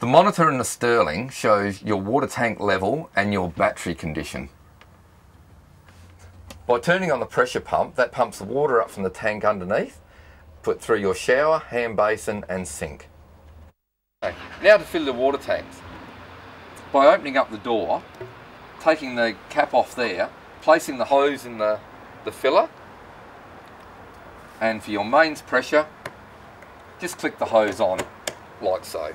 The monitor in the Sterling shows your water tank level and your battery condition. By turning on the pressure pump, that pumps the water up from the tank underneath, put through your shower, hand basin and sink. Okay, now to fill the water tanks. By opening up the door, taking the cap off there, placing the hose in the, the filler, and for your mains pressure, just click the hose on like so.